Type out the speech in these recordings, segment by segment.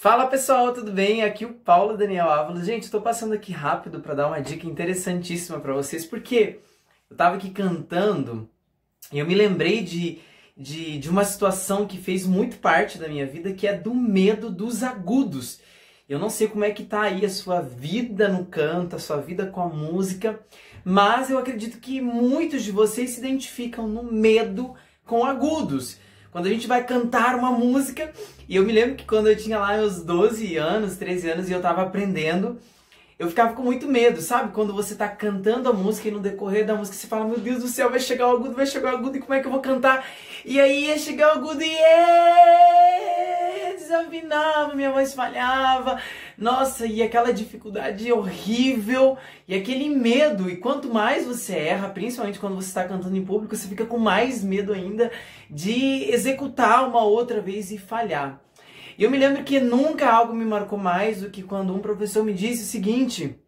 Fala pessoal, tudo bem? Aqui o Paulo Daniel Ávalos. Gente, estou passando aqui rápido para dar uma dica interessantíssima para vocês, porque eu estava aqui cantando e eu me lembrei de, de, de uma situação que fez muito parte da minha vida, que é do medo dos agudos. Eu não sei como é que tá aí a sua vida no canto, a sua vida com a música, mas eu acredito que muitos de vocês se identificam no medo com agudos. Quando a gente vai cantar uma música, e eu me lembro que quando eu tinha lá meus 12 anos, 13 anos e eu tava aprendendo, eu ficava com muito medo, sabe? Quando você tá cantando a música e no decorrer da música você fala, meu Deus do céu, vai chegar o agudo, vai chegar o agudo, e como é que eu vou cantar? E aí ia chegar o agudo e desafinava, minha voz falhava. Nossa, e aquela dificuldade horrível e aquele medo. E quanto mais você erra, principalmente quando você está cantando em público, você fica com mais medo ainda de executar uma outra vez e falhar. E eu me lembro que nunca algo me marcou mais do que quando um professor me disse o seguinte: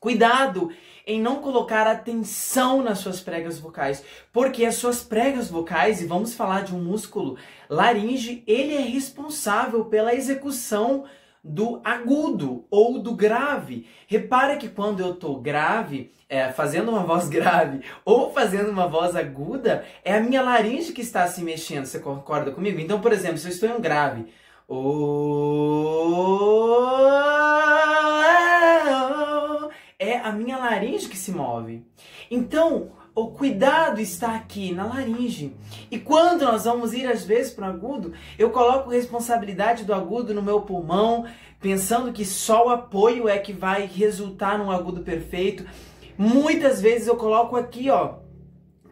cuidado em não colocar atenção nas suas pregas vocais, porque as suas pregas vocais, e vamos falar de um músculo laringe, ele é responsável pela execução do agudo ou do grave. Repara que quando eu tô grave, é, fazendo uma voz grave ou fazendo uma voz aguda, é a minha laringe que está se mexendo. Você concorda comigo? Então, por exemplo, se eu estou em um grave, é a minha laringe que se move. Então, o cuidado está aqui na laringe. E quando nós vamos ir às vezes para o agudo, eu coloco responsabilidade do agudo no meu pulmão, pensando que só o apoio é que vai resultar num agudo perfeito. Muitas vezes eu coloco aqui, ó,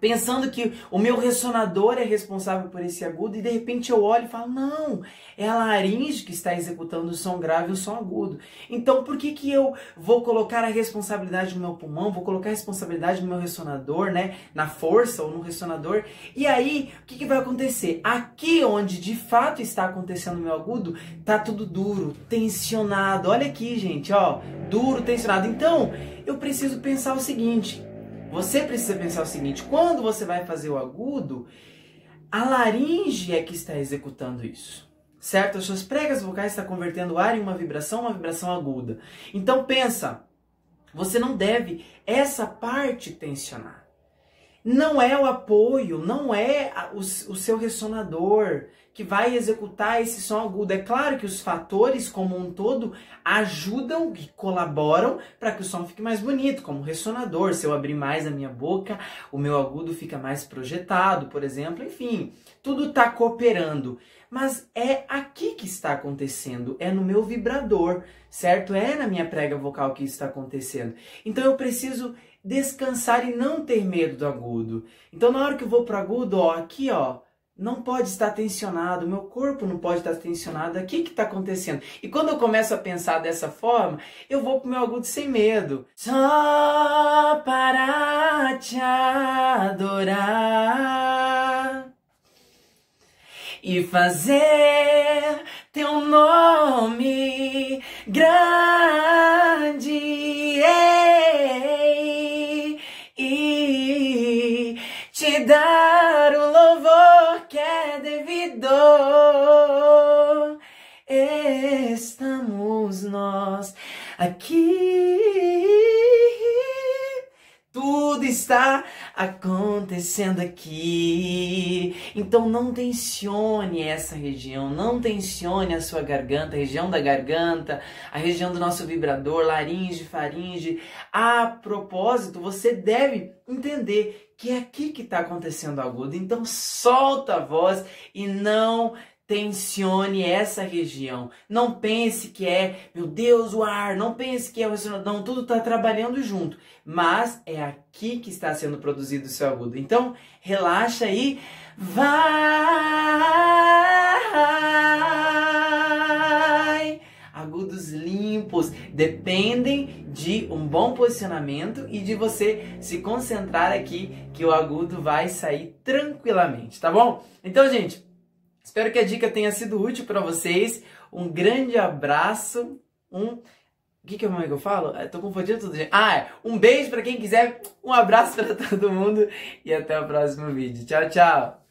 pensando que o meu ressonador é responsável por esse agudo e de repente eu olho e falo, não, é a laringe que está executando o som grave e o som agudo. Então por que que eu vou colocar a responsabilidade no meu pulmão, vou colocar a responsabilidade no meu ressonador, né, na força ou no ressonador? E aí, o que que vai acontecer? Aqui onde de fato está acontecendo o meu agudo, tá tudo duro, tensionado. Olha aqui, gente, ó, duro, tensionado. Então, eu preciso pensar o seguinte, você precisa pensar o seguinte: quando você vai fazer o agudo, a laringe é que está executando isso. Certo? As suas pregas vocais estão convertendo o ar em uma vibração, uma vibração aguda. Então pensa, você não deve essa parte tensionar. Não é o apoio, não é o, o seu ressonador que vai executar esse som agudo. É claro que os fatores como um todo ajudam e colaboram para que o som fique mais bonito, como o ressonador. Se eu abrir mais a minha boca, o meu agudo fica mais projetado, por exemplo. Enfim, tudo está cooperando. Mas é aqui que está acontecendo, é no meu vibrador, certo? É na minha prega vocal que está acontecendo. Então eu preciso descansar e não ter medo do agudo. Então na hora que eu vou para agudo, ó, aqui, ó, não pode estar tensionado, meu corpo não pode estar tensionado. Aqui que está acontecendo. E quando eu começo a pensar dessa forma, eu vou pro meu agudo sem medo. Só para te adorar e fazer teu nome grande. Aqui. Tudo está acontecendo aqui. Então não tensione essa região, não tensione a sua garganta, a região da garganta, a região do nosso vibrador, laringe, faringe. A propósito, você deve entender que é aqui que está acontecendo o agudo. Então solta a voz e não tensione essa região. Não pense que é, meu Deus, o ar, não pense que é o não, tudo está trabalhando junto. Mas é aqui que está sendo produzido o seu agudo. Então, relaxa aí, vai! Agudos limpos dependem de um bom posicionamento e de você se concentrar aqui que o agudo vai sair tranquilamente, tá bom? Então, gente, Espero que a dica tenha sido útil para vocês. Um grande abraço. Um. O que, que é que eu falo? Eu tô confundindo tudo. Ah, é. Um beijo para quem quiser. Um abraço para todo mundo. E até o próximo vídeo. Tchau, tchau.